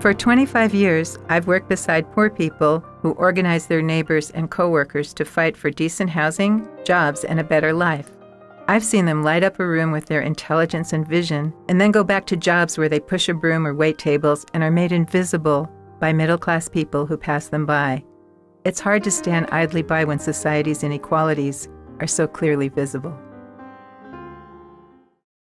For 25 years, I've worked beside poor people who organize their neighbors and coworkers to fight for decent housing, jobs, and a better life. I've seen them light up a room with their intelligence and vision, and then go back to jobs where they push a broom or wait tables and are made invisible by middle class people who pass them by. It's hard to stand idly by when society's inequalities are so clearly visible.